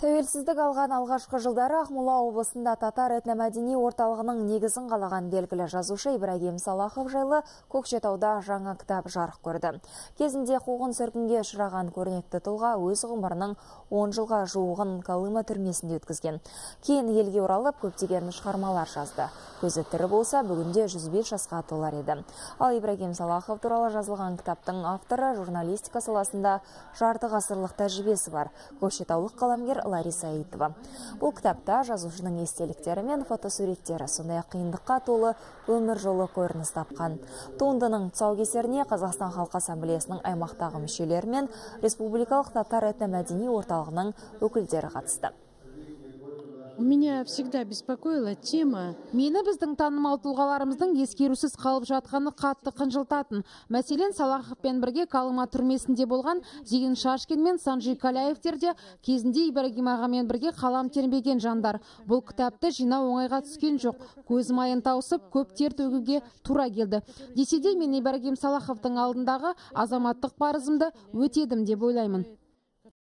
Тәуелсіздік алған алғашқы жылдары Ақмола облысында татар этномәдени орталығының негізін қалаған белгілі жазушы Ибрагим Салахов жайлы Көкшетауда жаңа кітап жарық көрді. Кезінде қуғын сүргінге ұшыраған көрнекті тұлға өз ғұмырының 10 жылға жуығын Колыма түрмесінде өткізген. Кейін елге оралып көптеген шығармалар жазды. Көзі тірі болса, бүгінде 105 жасқа толар еді. Ал Ибрагим Салахов туралы жазылған кітаптың авторы журналистика саласында жарты ғасырлық тәжірибесі бар. Көкшетаулық қаламгер Лариса Аитова. Бұл кітапта жазушының естеліктері мен фотосуреттері, сондай қиындыққа толы өмір жолы көрініс тапқан. Туындының тұсаукесеріне Қазақстан Халқы Ассамблеясының аймақтағы мүшелері мен Республикалық татар этномәдени орталығының өкілдері қатысты. Меня всегда беспокоила тема Мені біздің танымал тұлғаларымыздың ескерусіз қалып жатқаны қатты қынжылтатын. Мәселен, Салаховпен бірге Калыма түрмесінде болған Зейін Шашкин мен Санжи Каляевтер де кезінде Ибрагим ағамен бірге қалам тербеген жандар. Бұл кітапты жинау оңайға түскен жоқ. Көзім айын таусып, көп тер төгуге тура келді. Десе де мен Ибрагим Салаховтың алдындағы азаматтық парызымды өтедім деп ойлаймын.